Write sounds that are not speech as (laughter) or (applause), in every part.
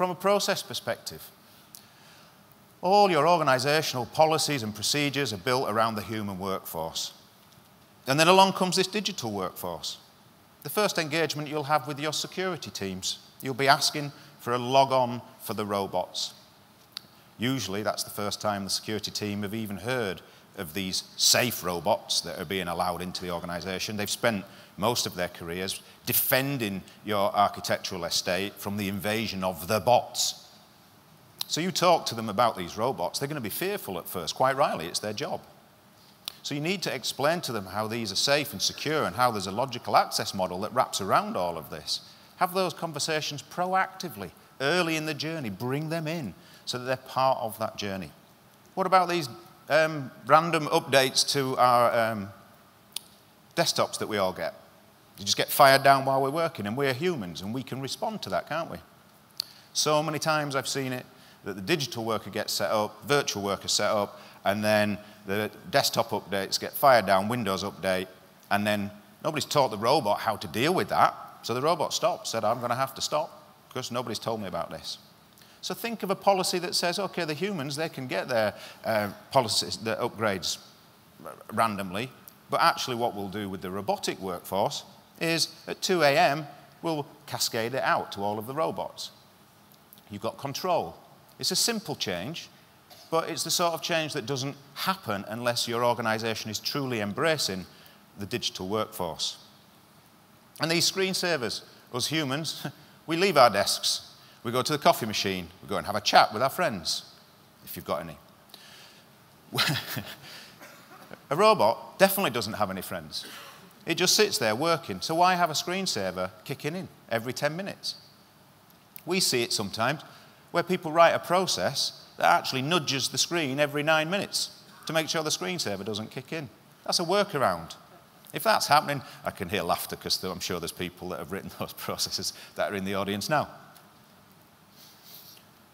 from a process perspective. All your organisational policies and procedures are built around the human workforce. And then along comes this digital workforce. The first engagement you'll have with your security teams, you'll be asking for a log on for the robots. Usually, that's the first time the security team have even heard of these safe robots that are being allowed into the organisation. They've spent most of their careers defending your architectural estate from the invasion of the bots. So you talk to them about these robots, they're going to be fearful at first, quite rightly, it's their job. So you need to explain to them how these are safe and secure and how there's a logical access model that wraps around all of this. Have those conversations proactively, early in the journey, bring them in so that they're part of that journey. What about these um, random updates to our um, desktops that we all get? You just get fired down while we're working, and we're humans, and we can respond to that, can't we? So many times I've seen it that the digital worker gets set up, virtual worker set up, and then the desktop updates get fired down, Windows update, and then nobody's taught the robot how to deal with that. So the robot stopped, said, I'm going to have to stop because nobody's told me about this. So think of a policy that says, okay, the humans, they can get their uh, policies, their upgrades randomly, but actually what we'll do with the robotic workforce is at 2 a.m., we'll cascade it out to all of the robots. You've got control. It's a simple change, but it's the sort of change that doesn't happen unless your organization is truly embracing the digital workforce. And these screensavers, us humans, (laughs) we leave our desks we go to the coffee machine. We go and have a chat with our friends, if you've got any. (laughs) a robot definitely doesn't have any friends. It just sits there working. So why have a screensaver kicking in every 10 minutes? We see it sometimes where people write a process that actually nudges the screen every nine minutes to make sure the screensaver doesn't kick in. That's a workaround. If that's happening, I can hear laughter because I'm sure there's people that have written (laughs) those processes that are in the audience now.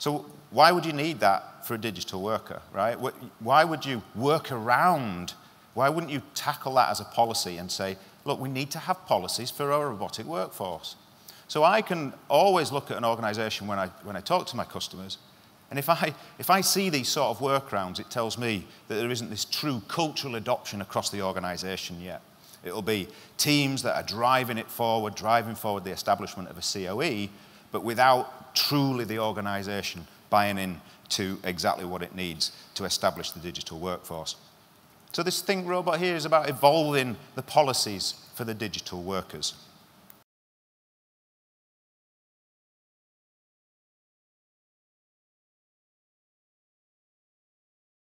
So why would you need that for a digital worker, right? Why would you work around? Why wouldn't you tackle that as a policy and say, look, we need to have policies for our robotic workforce? So I can always look at an organization when I, when I talk to my customers, and if I, if I see these sort of workarounds, it tells me that there isn't this true cultural adoption across the organization yet. It'll be teams that are driving it forward, driving forward the establishment of a COE, but without truly the organization buying in to exactly what it needs to establish the digital workforce. So this Think Robot here is about evolving the policies for the digital workers.